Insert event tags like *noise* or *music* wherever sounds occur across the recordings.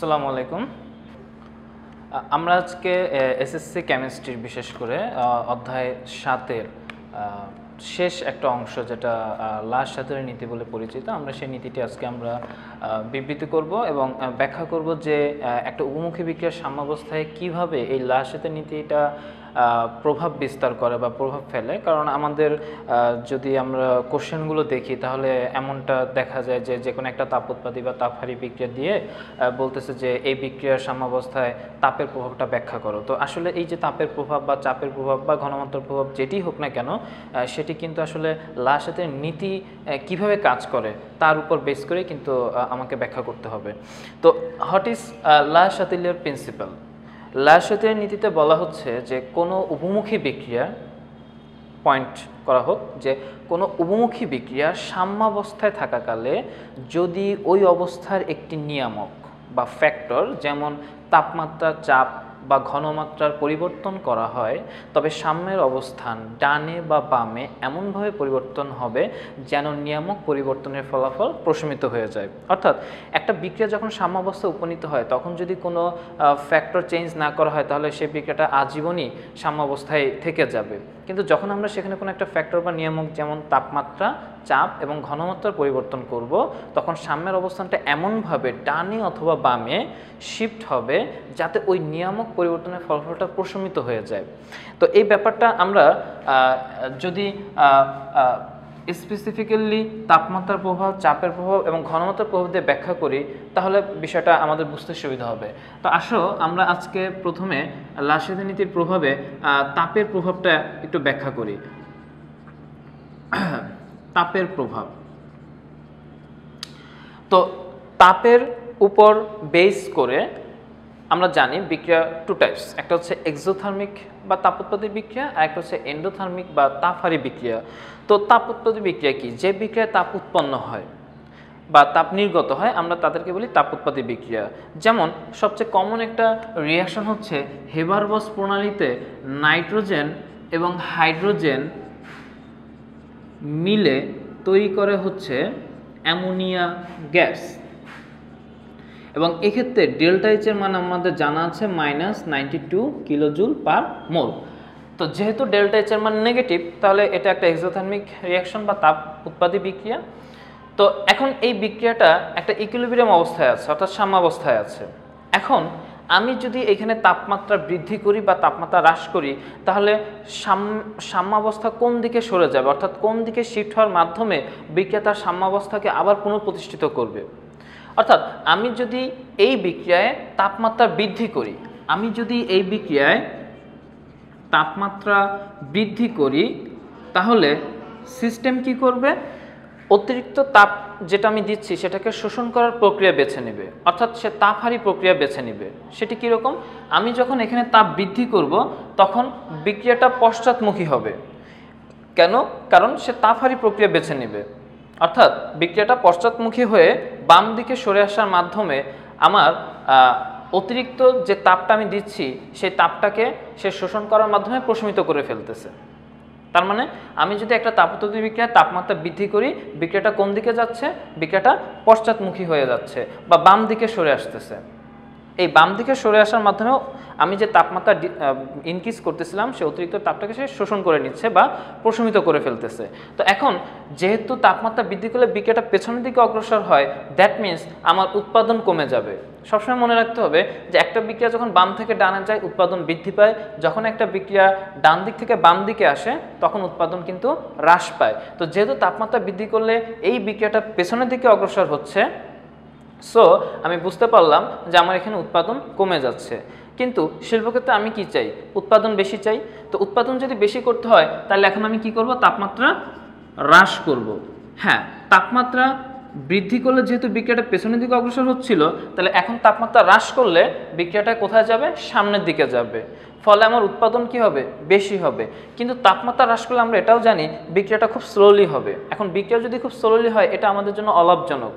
আসসালামু আলাইকুম। আমরা আজকে এসএসসি কেমিস্ট্রির বিশেষ করে অধ্যায় সাতের শেষ একটা অংশ যেটা লাস্ট সাতের নীতি বলে পরিচিত, আমরা সেই নীতিটি আজকে আমরা বিবৃতি করব এবং ব্যাখ্যা করব যে একটা উপমুখী বিক্রিয়ার সাম্যাবস্থায় কীভাবে এই লাস্ট সাতের নীতিটা প্রভাব বিস্তার করে বা প্রভাব ফেলে। কারণ আমাদের যদি আমরা কোশ্চেনগুলো দেখি, তাহলে এমনটা দেখা যায় যে যে কোনো একটা তাপ উৎপাদী বা তাপহারী বিক্রিয়া দিয়ে বলতেছে যে এই বিক্রিয়ার সাম্যাবস্থায় তাপের প্রভাবটা ব্যাখ্যা করো। তো আসলে এই যে তাপের প্রভাব বা চাপের প্রভাব বা ঘনমাত্রার প্রভাব যেটি হোক না কেন সেটি কিন্তু আসলে লাশাতের নীতি কীভাবে কাজ করে তার উপর বেস করে কিন্তু আমাকে ব্যাখ্যা করতে হবে। তো হোয়াট ইজ লাশাতিলের প্রিন্সিপাল। লাশাতের নীতিতে বলা হচ্ছে যে কোনো উপমুখী বিক্রিয়া পয়েন্ট করা হোক, যে কোনো উপমুখী বিক্রিয়া সাম্যাবস্থায় থাকাকালে যদি ওই অবস্থার একটি নিয়ামক বা ফ্যাক্টর যেমন তাপমাত্রা, চাপ বা ঘনমাত্রার পরিবর্তন করা হয়, তবে সাম্যের অবস্থান ডানে বা বামে এমনভাবে পরিবর্তন হবে যেন নিয়ামক পরিবর্তনের ফলাফল প্রশমিত হয়ে যায়। অর্থাৎ একটা বিক্রিয়া যখন সাম্যাবস্থা উপনীত হয়, তখন যদি কোনো ফ্যাক্টর চেঞ্জ না করা হয়, তাহলে সেই বিক্রিয়াটা আজীবনই সাম্যাবস্থায় থেকে যাবে। কিন্তু যখন আমরা সেখানে কোনো একটা ফ্যাক্টর বা নিয়ামক যেমন তাপমাত্রা, চাপ এবং ঘনমাত্রার পরিবর্তন করব, তখন সাম্যের অবস্থানটা এমনভাবে ডানে অথবা বামে শিফট হবে যাতে ওই নিয়ামক পরিবর্তনের ফলাফলটা প্রশমিত হয়ে যায়। তো এই ব্যাপারটা আমরা যদি স্পেসিফিক্যালি তাপমাত্রার প্রভাব, চাপের প্রভাব এবং ঘনমাত্রার প্রভাব দিয়ে ব্যাখ্যা করি, তাহলে বিষয়টা আমাদের বুঝতে সুবিধা হবে। তো আসো, আমরা আজকে প্রথমে লাসেদি নীতির প্রভাবে তাপের প্রভাবটা একটু ব্যাখ্যা করি। *clears throat* তাপের প্রভাব। তো তাপের উপর বেস করে আমরা জানি বিক্রিয়া টু টাইপস একটা হচ্ছে এক্সোথার্মিক বা তাপ উৎপাদী বিক্রিয়া আর একটা হচ্ছে এন্ডোথার্মিক বা তাপহারী বিক্রিয়া। তো তাপ উৎপাদী বিক্রিয়া কি? যে বিক্রিয়ায় তাপ উৎপন্ন হয় বা তাপ নির্গত হয়, আমরা তাদেরকে বলি তাপ উৎপাদী বিক্রিয়া। যেমন সবচেয়ে কমন একটা রিয়াকশন হচ্ছে হেবারবস প্রণালীতে নাইট্রোজেন এবং হাইড্রোজেন মিলে তৈরি করে হচ্ছে অ্যামোনিয়া গ্যাস। এবং এক্ষেত্রে ডেল্টা এইচের মান আমাদের জানা আছে minus ninety two kilojoule per mole তো যেহেতু ডেল্টা এইচের মান নেগেটিভ তাহলে এটা একটা এক্সোথার্মিক রিয়াকশন বা তাপ উৎপাদী বিক্রিয়া। তো এখন এই বিক্রিয়াটা একটা ইকুইলিব্রিয়াম অবস্থায় আছে, অর্থাৎ সাম্যাবস্থায় আছে। এখন আমি যদি এখানে তাপমাত্রা বৃদ্ধি করি বা তাপমাত্রা হ্রাস করি, তাহলে সাম- সাম্যাবস্থা কোন দিকে সরে যাবে? অর্থাৎ কোন দিকে শিফট হওয়ার মাধ্যমে বিক্রিয়া তার সাম্যাবস্থাকে আবার পুনঃপ্রতিষ্ঠিত করবে? অর্থাৎ আমি যদি এই বিক্রিয়ায় তাপমাত্রা বৃদ্ধি করি, আমি যদি এই বিক্রিয়ায় তাপমাত্রা বৃদ্ধি করি, তাহলে সিস্টেম কি করবে? অতিরিক্ত তাপ যেটা আমি দিচ্ছি, সেটাকে শোষণ করার প্রক্রিয়া বেছে নেবে। অর্থাৎ সে তাপহারী প্রক্রিয়া বেছে নেবে। সেটি কীরকম আমি যখন এখানে তাপ বৃদ্ধি করব, তখন বিক্রিয়াটা পশ্চাৎমুখী হবে। কেন? কারণ সে তাপহারী প্রক্রিয়া বেছে নেবে। অর্থাৎ বিক্রিয়াটা পশ্চাৎমুখী হয়ে বাম দিকে সরে আসার মাধ্যমে আমার অতিরিক্ত যে তাপটা আমি দিচ্ছি, সেই তাপটাকে সে শোষণ করার মাধ্যমে প্রশমিত করে ফেলতেছে। তার মানে আমি যদি একটা তাপোত্তী বিক্রিয়ার তাপমাত্রা বৃদ্ধি করি, বিক্রিয়াটা কোন দিকে যাচ্ছে? বিক্রিয়াটা পশ্চাৎমুখী হয়ে যাচ্ছে বা বাম দিকে সরে আসতেছে। এই বাম দিকে সরে আসার মাধ্যমেও আমি যে তাপমাত্রা ইনক্রিজ করতেছিলাম, সে অতিরিক্ত তাপটাকে সে শোষণ করে নিচ্ছে বা প্রশমিত করে ফেলতেছে। তো এখন যেহেতু তাপমাত্রা বৃদ্ধি করলে বিক্রিয়াটা পেছনের দিকে অগ্রসর হয় দ্যাট মিন্স আমার উৎপাদন কমে যাবে। সবসময় মনে রাখতে হবে যে একটা বিক্রিয়া যখন বাম থেকে ডানে যায়, উৎপাদন বৃদ্ধি পায়। যখন একটা বিক্রিয়া ডান দিক থেকে বাম দিকে আসে, তখন উৎপাদন কিন্তু হ্রাস পায়। তো যেহেতু তাপমাত্রা বৃদ্ধি করলে এই বিক্রিয়াটা পেছনের দিকে অগ্রসর হচ্ছে সো আমি বুঝতে পারলাম যে আমার এখানে উৎপাদন কমে যাচ্ছে। কিন্তু শিল্পক্ষেত্রে আমি কি চাই? উৎপাদন বেশি চাই? তো উৎপাদন যদি বেশি করতে হয়, তাহলে এখন আমি কি করব? তাপমাত্রা হ্রাস করব। হ্যাঁ তাপমাত্রা বৃদ্ধি করলে যেহেতু বিক্রিয়াটা পেছনের দিকে অগ্রসর হচ্ছিল, তাহলে এখন তাপমাত্রা হ্রাস করলে বিক্রিয়াটা কোথায় যাবে? সামনের দিকে যাবে। ফলে আমার উৎপাদন কি হবে? বেশি হবে। কিন্তু তাপমাত্রা হ্রাস করলে আমরা এটাও জানি, বিক্রিয়াটা খুব স্লোলি হবে। এখন বিক্রিয়া যদি খুব স্লোলি হয়, এটা আমাদের জন্য অলাভজনক।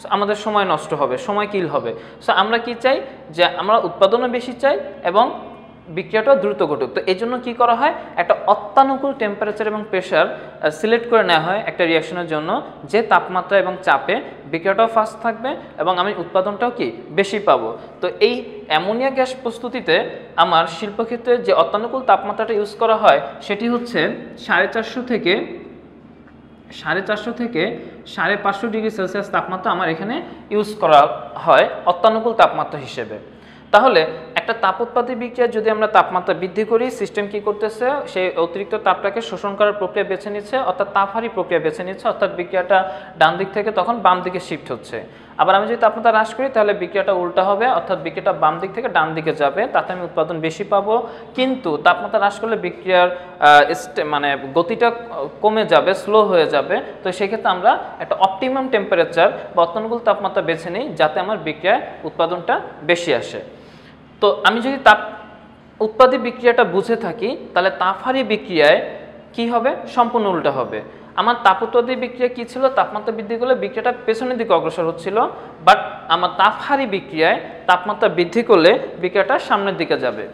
So, আমাদের সময় নষ্ট হবে সময় কিল হবে। সো আমরা কি চাই? যে আমরা উৎপাদনও বেশি চাই এবং বিক্রিয়াটাও দ্রুত ঘটুক। তো এই জন্য কী করা হয়? একটা অত্যানুকূল টেম্পারেচার এবং প্রেশার সিলেক্ট করে নেওয়া হয় একটা রিয়াকশনের জন্য যে তাপমাত্রা এবং চাপে বিক্রিয়াটাও ফাস্ট থাকবে এবং আমি উৎপাদনটাও কি? বেশি পাবো। তো এই অ্যামোনিয়া গ্যাস প্রস্তুতিতে আমার শিল্পক্ষেত্রে যে অত্যানুকূল তাপমাত্রাটা ইউজ করা হয় সেটি হচ্ছে সাড়ে চারশো থেকে সাড়ে চারশো থেকে সাড়ে পাঁচশো ডিগ্রি সেলসিয়াস তাপমাত্রা আমার এখানে ইউজ করা হয় অত্যানুকূল তাপমাত্রা হিসেবে। তাহলে একটা তাপ তাপোৎপাদী বিক্রিয়া যদি আমরা তাপমাত্রা বৃদ্ধি করি সিস্টেম কি করতেছে? সেই অতিরিক্ত তাপটাকে শোষণ করার প্রক্রিয়া বেছে নিচ্ছে, অর্থাৎ তাপহারি প্রক্রিয়া বেছে নিচ্ছে, অর্থাৎ বিক্রিয়াটা ডান দিক থেকে তখন বাম দিকে শিফট হচ্ছে। আবার আমি যদি তাপমাত্রা হ্রাস করি, তাহলে বিক্রিয়াটা উল্টা হবে, অর্থাৎ বিক্রিয়াটা বাম দিক থেকে ডান দিকে যাবে, তাতে আমি উৎপাদন বেশি পাবো। কিন্তু তাপমাত্রা হ্রাস করলে বিক্রিয়ার মানে গতিটা কমে যাবে স্লো হয়ে যাবে। তো সেক্ষেত্রে আমরা একটা অপটিমাম টেম্পারেচার বা তাপমাত্রা বেছে নিই, যাতে আমার বিক্রিয়ায় উৎপাদনটা বেশি আসে। তো আমি যদি তাপ উৎপাদী বিক্রিয়াটা বুঝে থাকি, তাহলে তাপহারি বিক্রিয়ায় কি হবে? সম্পূর্ণ উল্টা হবে। আমার তাপোৎপাদী বিক্রিয়া কি ছিল? তাপমাত্রা বৃদ্ধি করলে বিক্রিয়াটা পেছনের দিকে অগ্রসর হচ্ছিল বাট আমার তাপহারি বিক্রিয়ায় তাপমাত্রা বৃদ্ধি করলে বিক্রিয়াটা সামনের দিকে যাবে।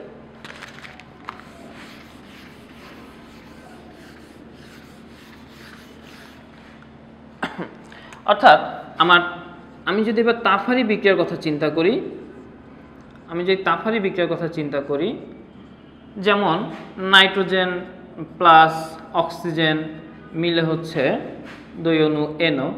অর্থাৎ আমার, আমি যদি এবার তাপহারি বিক্রিয়ার কথা চিন্তা করি আমি যদি তাপহারি বিক্রিয়ার কথা চিন্তা করি, যেমন নাইট্রোজেন প্লাস অক্সিজেন মিলে হচ্ছে দুই অণু এনও,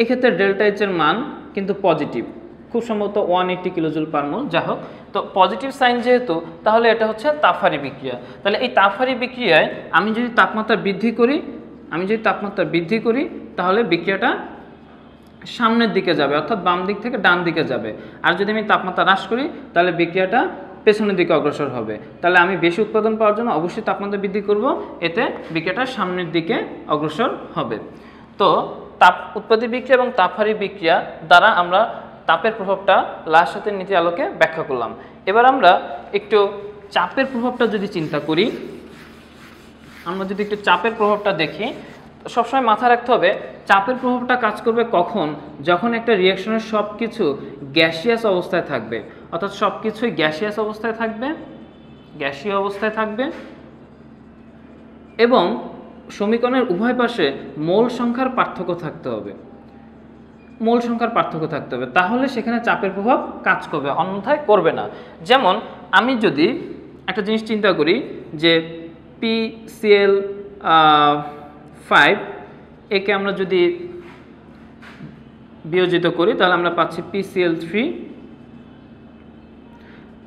এক্ষেত্রে ডেল্টা এইচের মান কিন্তু পজিটিভ। খুব সম্ভবত one eighty kilojoule per mole যা হোক। তো পজিটিভ সাইন যেহেতু, তাহলে এটা হচ্ছে তাফারি বিক্রিয়া। তাহলে এই তাফারি বিক্রিয়ায় আমি যদি তাপমাত্রা বৃদ্ধি করি, আমি যদি তাপমাত্রা বৃদ্ধি করি, তাহলে বিক্রিয়াটা সামনের দিকে যাবে, অর্থাৎ বাম দিক থেকে ডান দিকে যাবে। আর যদি আমি তাপমাত্রা হ্রাস করি, তাহলে বিক্রিয়াটা পেছনের দিকে অগ্রসর হবে। তাহলে আমি বেশি উৎপাদন পাওয়ার জন্য অবশ্যই তাপমাত্রা বৃদ্ধি করব, এতে বিক্রিয়াটা সামনের দিকে অগ্রসর হবে। তো তাপ উৎপাদী বিক্রিয়া এবং তাপহারি বিক্রিয়া দ্বারা আমরা তাপের প্রভাবটা লাশ সাথে নীতি আলোকে ব্যাখ্যা করলাম। এবার আমরা একটু চাপের প্রভাবটা যদি চিন্তা করি, আমরা যদি একটু চাপের প্রভাবটা দেখি সবসময় মাথা রাখতে হবে, চাপের প্রভাবটা কাজ করবে কখন? যখন একটা রিয়াকশনের সব কিছু গ্যাসিয়াস অবস্থায় থাকবে। অর্থাৎ সব কিছুই গ্যাসিয়াস অবস্থায় থাকবে গ্যাসীয় অবস্থায় থাকবে এবং সমীকরণের উভয় পাশে মোল সংখ্যার পার্থক্য থাকতে হবে। মোল সংখ্যার পার্থক্য থাকতে হবে। তাহলে সেখানে চাপের প্রভাব কাজ করবে, অন্যথায় করবে না। যেমন আমি যদি একটা জিনিস চিন্তা করি যে পি সিএল ফাইভ একে আমরা যদি বিয়োজিত করি, তাহলে আমরা পাচ্ছি পিসিএল থ্রি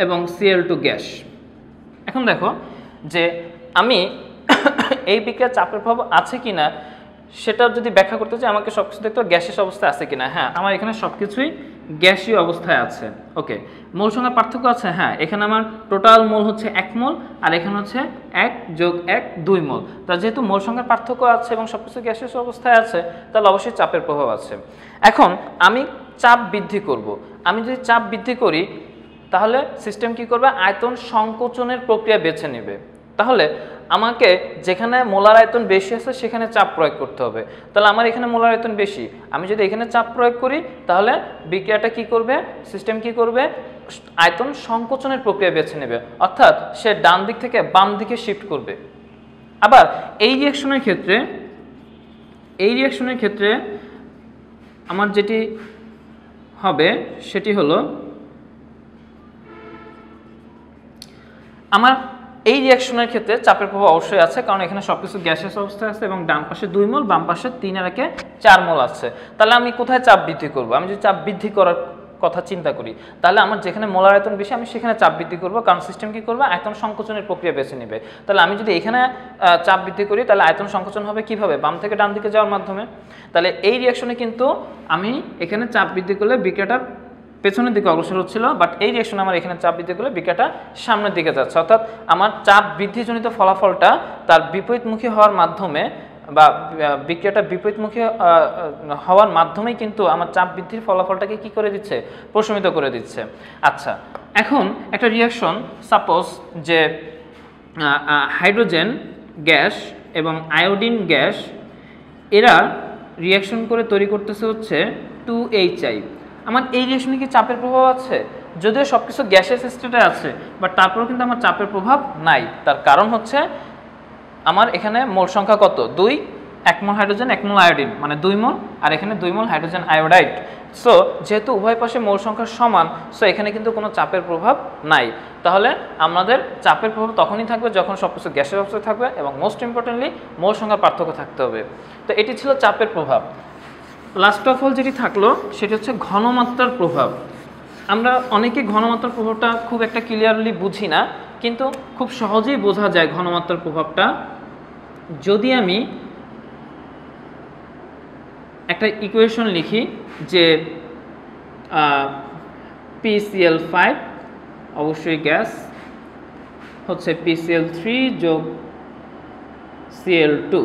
এবং সিএল টু গ্যাস। এখন দেখো যে আমি *coughs* এই বিক্রিয়া চাপের প্রভাব আছে কি না সেটা যদি ব্যাখ্যা করতে চাই, আমাকে সব কিছু দেখতে গ্যাসের অবস্থায় আছে কিনা? হ্যাঁ আমার এখানে সব কিছুই গ্যাসীয় অবস্থায় আছে। ওকে, মোল সংখ্যা পার্থক্য আছে? হ্যাঁ এখানে আমার টোটাল মোল হচ্ছে এক মোল, আর এখানে হচ্ছে এক যোগ এক দুই মোল। তা যেহেতু মোল সংখ্যার পার্থক্য আছে এবং সব কিছু গ্যাসীয় অবস্থায় আছে, তাহলে অবশ্যই চাপের প্রভাব আছে। এখন, আমি চাপ বৃদ্ধি করব। আমি যদি চাপ বৃদ্ধি করি, তাহলে সিস্টেম কি করবে? আয়তন সংকোচনের প্রক্রিয়া বেছে নেবে। তাহলে আমাকে যেখানে মোলার আয়তন বেশি আছে, সেখানে চাপ প্রয়োগ করতে হবে। তাহলে আমার এখানে মোলার আয়তন বেশি। আমি যদি এখানে চাপ প্রয়োগ করি, তাহলে বিক্রিয়াটা কি করবে? সিস্টেম কি করবে? আয়তন সংকোচনের প্রক্রিয়া বেছে নেবে। অর্থাৎ সে ডান দিক থেকে বাম দিকে শিফট করবে। আবার এই রিয়াকশনের ক্ষেত্রে, এই রিয়াকশনের ক্ষেত্রে আমার যেটি হবে, সেটি হলো, আমার এই রিয়াকশনের ক্ষেত্রে চাপের প্রভাব অবশ্যই আছে, কারণ এখানে সব কিছু গ্যাসের অবস্থায় আছে এবং ডান পাশে দুই মোল, বাম পাশে তিন আর একে চার মোল আছে। তাহলে আমি কোথায় চাপ বৃদ্ধি করব? আমি যদি চাপ বৃদ্ধি করার কথা চিন্তা করি, তাহলে আমার যেখানে মোলার আয়তন বেশি, আমি সেখানে চাপ বৃদ্ধি করব, কারণ সিস্টেম কী করবে? আয়তন সংকোচনের প্রক্রিয়া বেছে নেবে। তাহলে আমি যদি এখানে চাপ বৃদ্ধি করি, তাহলে আয়তন সংকোচন হবে কীভাবে? বাম থেকে ডান দিকে যাওয়ার মাধ্যমে। তাহলে এই রিয়াকশনে কিন্তু আমি এখানে চাপ বৃদ্ধি করলে বিক্রিয়াটা পেছনের দিকে অগ্রসর হচ্ছিল বাট এই রিয়েকশন আমার এখানে চাপ বৃদ্ধি করলে বিক্রিয়াটা সামনের দিকে যাচ্ছে। অর্থাৎ আমার চাপ বৃদ্ধিজনিত ফলাফলটা তার বিপরীতমুখী হওয়ার মাধ্যমে বা বিক্রিয়াটা বিপরীতমুখী হওয়ার মাধ্যমেই কিন্তু আমার চাপ বৃদ্ধির ফলাফলটাকে কি করে দিচ্ছে? প্রশমিত করে দিচ্ছে। আচ্ছা এখন একটা রিয়াকশন সাপোজ যে হাইড্রোজেন গ্যাস এবং আয়োডিন গ্যাস, এরা রিয়াকশন করে তৈরি করতেছে হচ্ছে টু এইচ আই আমার এই রিয়েকশনে কি চাপের প্রভাব আছে? যদিও সব কিছু গ্যাসের সিস্টেমে আছে বাট তারপরেও কিন্তু আমার চাপের প্রভাব নাই। তার কারণ হচ্ছে আমার এখানে মোল সংখ্যা কত? দুই, এক মোল হাইড্রোজেন, এক মোল আয়োডিন মানে দুই মোল, আর এখানে দুই মোল হাইড্রোজেন আয়োডাইড। সো যেহেতু উভয় পাশে মোল সংখ্যা সমান সো এখানে কিন্তু কোনো চাপের প্রভাব নাই। তাহলে আমাদের চাপের প্রভাব তখনই থাকবে যখন সব কিছু গ্যাসের অবস্থায় থাকবে এবং মোস্ট ইম্পর্টেন্টলি মোল সংখ্যার পার্থক্য থাকতে হবে। তো এটি ছিল চাপের প্রভাব। লাস্ট অফ অল যেটি থাকল, সেটি হচ্ছে ঘনমাত্রার প্রভাব। আমরা অনেকে ঘনমাত্রার প্রভাবটা খুব একটা ক্লিয়ারলি বুঝি না, কিন্তু খুব সহজেই বোঝা যায় ঘনমাত্রার প্রভাবটা। যদি আমি একটা ইকুয়েশন লিখি যে পিসিএল ফাইভ অবশ্যই গ্যাস হচ্ছে পিসিএল থ্রি যোগ সিএল টু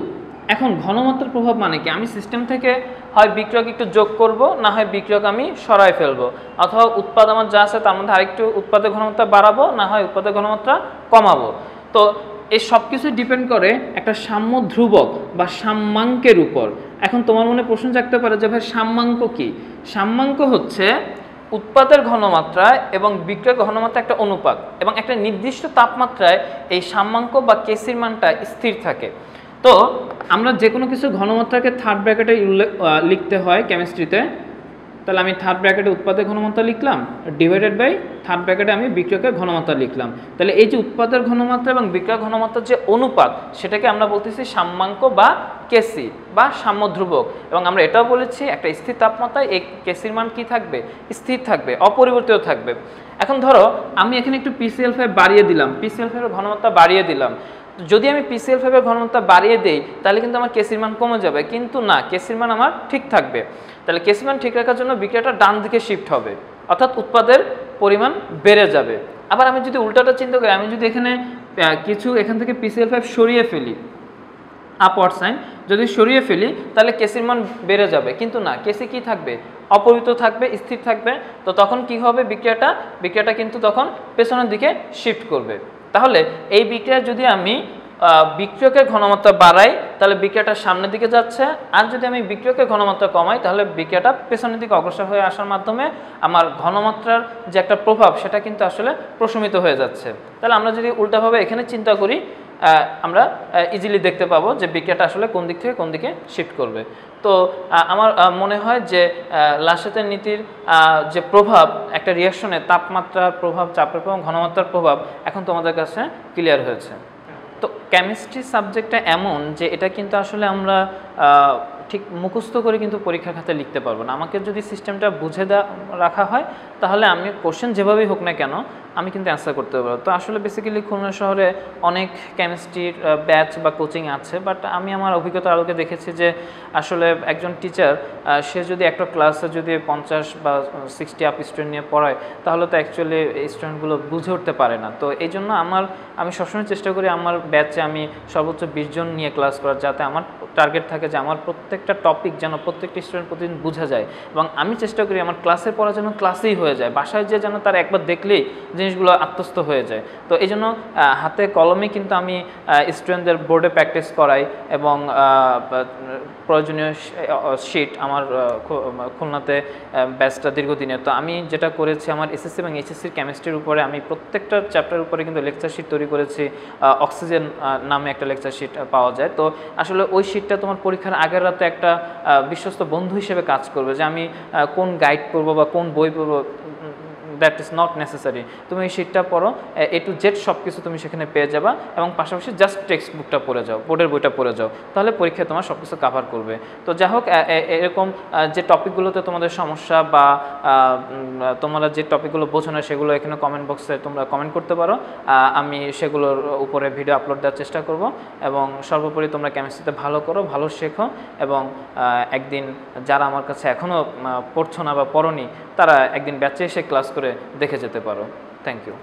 এখন ঘনমাত্রার প্রভাব মানে কি? আমি সিস্টেম থেকে হয় বিক্রয়ক একটু যোগ করব, না হয় বিক্রয়ক আমি সরাই ফেলব। অথবা উৎপাদ আমার যা আছে তার মধ্যে আরেকটু উৎপাদের ঘনমাত্রা বাড়াবো, না হয় উৎপাদের ঘনমাত্রা কমাবো। তো এই সব কিছু ডিপেন্ড করে একটা সাম্য ধ্রুবক বা সাম্যাঙ্কের উপর। এখন তোমার মনে প্রশ্ন জাগতে পারে যে ভাই, সাম্যাঙ্ক কি? সাম্যাঙ্ক হচ্ছে উৎপাদের ঘনমাত্রা এবং বিক্রয় ঘনমাত্রা একটা অনুপাত এবং একটা নির্দিষ্ট তাপমাত্রায় এই সাম্যাঙ্ক বা কেসির মানটা স্থির থাকে। তো আমরা যে কোনো কিছু ঘনমাত্রাকে থার্ড ব্র্যাকেটে লিখতে হয় কেমিস্ট্রিতে তাহলে আমি থার্ড ব্র্যাকেটে উৎপাদের ঘনমাত্রা লিখলাম ডিভাইডেড বাই থার্ড ব্র্যাকেটে আমি বিক্রয়কের ঘনমাত্রা লিখলাম। তাহলে এই যে উৎপাদের ঘনমাত্রা এবং বিক্রয় ঘনমাত্রার যে অনুপাত, সেটাকে আমরা বলতেছি সাম্যাঙ্ক বা কেসি বা সাম্যধ্রুবক। এবং আমরা এটাও বলেছি, একটা স্থির তাপমাত্রায় এই কেসির মান কি থাকবে? স্থির থাকবে, অপরিবর্তিত থাকবে। এখন ধরো, আমি এখানে একটু পিসিএল ফাইভ বাড়িয়ে দিলাম পিসিএল ঘনমাত্রা বাড়িয়ে দিলাম। যদি আমি পিসিএল ফাইভের ঘনমাত্রা বাড়িয়ে দেই, তাহলে কিন্তু আমার কেসির মান কমে যাবে। কিন্তু না কেসির মান আমার ঠিক থাকবে। তাহলে কেসির মান ঠিক রাখার জন্য বিক্রিয়াটা ডান দিকে শিফট হবে। অর্থাৎ উৎপাদের পরিমাণ বেড়ে যাবে। আবার আমি যদি উল্টাটা চিন্তা করি, আমি যদি এখানে কিছু এখান থেকে পিসিএল ফাইভ সরিয়ে ফেলি আপওয়ার্ড সাইন যদি সরিয়ে ফেলি, তাহলে কেসির মান বেড়ে যাবে। কিন্তু না কেসি কি থাকবে? অপরিত থাকবে, স্থির থাকবে। তো তখন কি হবে বিক্রিয়াটা? বিক্রিয়াটা কিন্তু তখন পেছনের দিকে শিফট করবে। তাহলে এই বিক্রিয়া যদি আমি বিক্রিয়কের ঘনমাত্রা বাড়াই, তাহলে বিক্রিয়াটা সামনের দিকে যাচ্ছে। আর যদি আমি বিক্রিয়কের ঘনমাত্রা কমাই, তাহলে বিক্রিয়াটা পেছনের দিকে অগ্রসর হয়ে আসার মাধ্যমে আমার ঘনমাত্রার যে একটা প্রভাব, সেটা কিন্তু আসলে প্রশমিত হয়ে যাচ্ছে। তাহলে আমরা যদি উল্টাভাবে এখানে চিন্তা করি আমরা ইজিলি দেখতে পাবো যে বিক্রিয়াটা আসলে কোন দিক থেকে কোন দিকে শিফট করবে। তো আমার মনে হয় যে লাশেতের নীতির যে প্রভাব, একটা রিয়াকশনে তাপমাত্রার প্রভাব, চাপের প্রভাব, ঘনমাত্রার প্রভাব এখন তোমাদের কাছে ক্লিয়ার হয়েছে। তো কেমিস্ট্রি সাবজেক্টটা এমন যে এটা কিন্তু আসলে আমরা ঠিক মুখস্থ করে কিন্তু পরীক্ষা খাতে লিখতে পারব না। আমাকে যদি সিস্টেমটা বুঝে দেওয়া রাখা হয়, তাহলে আমি কোশ্চেন যেভাবেই হোক না কেন, আমি কিন্তু অ্যান্সার করতে পারব। তো আসলে বেসিক্যালি খুলনা শহরে অনেক কেমিস্ট্রির ব্যাচ বা কোচিং আছে বাট আমি আমার অভিজ্ঞতা আলোকে দেখেছি যে আসলে একজন টিচার সে যদি একটা ক্লাসে যদি পঞ্চাশ বা সিক্সটি আপ স্টুডেন্ট নিয়ে পড়ায়, তাহলে তো অ্যাকচুয়ালি স্টুডেন্টগুলো বুঝে উঠতে পারে না। তো এই জন্য আমার, আমি সবসময় চেষ্টা করি আমার ব্যাচে আমি সর্বোচ্চ বিশজন নিয়ে ক্লাস করার, যাতে আমার টার্গেট থাকে যে আমার প্রত্যেকটা টপিক যেন প্রত্যেকটি স্টুডেন্ট প্রতিদিন বোঝা যায় এবং আমি চেষ্টা করি আমার ক্লাসের পড়া যেন ক্লাসেই হয়ে যায়। বাসায় যে যেন তার একবার দেখলেই জিনিসগুলো আত্মস্থ হয়ে যায়। তো এই জন্য হাতে কলমে কিন্তু আমি স্টুডেন্টদের বোর্ডে প্র্যাকটিস করাই এবং প্রয়োজনীয় শিট আমার খুলনাতে ব্যাচটা দীর্ঘদিনের। তো আমি যেটা করেছি, আমার এসএসসি এবং এইচএসসির কেমিস্ট্রির উপরে আমি প্রত্যেকটা চ্যাপ্টার উপরে কিন্তু লেকচার শিট তৈরি করেছি অক্সিজেন নামে একটা লেকচার শিট পাওয়া যায়। তো আসলে ওই শিটটা তোমার পরীক্ষার আগের রাতে একটা বিশ্বস্ত বন্ধু হিসেবে কাজ করবে যে আমি কোন গাইড পড়ব বা কোন বই পড়ব। দ্যাট ইজ নট নেসেসারি তুমি এই শিটটা পড়ো, এ টু জেড সব কিছু তুমি সেখানে পেয়ে যাবা এবং পাশাপাশি জাস্ট টেক্সট বুকটা পড়ে যাও বোর্ডের বইটা পড়ে যাও, তাহলে পরীক্ষায় তোমার সব কিছু কাভার করবে। তো যাই হোক এরকম যে টপিকগুলোতে তোমাদের সমস্যা বা তোমরা যে টপিকগুলো বোঝো না, সেগুলো এখানে কমেন্ট বক্সে তোমরা কমেন্ট করতে পারো। আমি সেগুলোর উপরে ভিডিও আপলোড দেওয়ার চেষ্টা করব এবং সর্বোপরি তোমরা কেমিস্ট্রিতে ভালো করো, ভালো শেখো এবং একদিন যারা আমার কাছে এখনও পড়ছো না বা পড়নি, তারা একদিন ব্যাচে এসে ক্লাস করে দেখে যেতে পারো। Thank you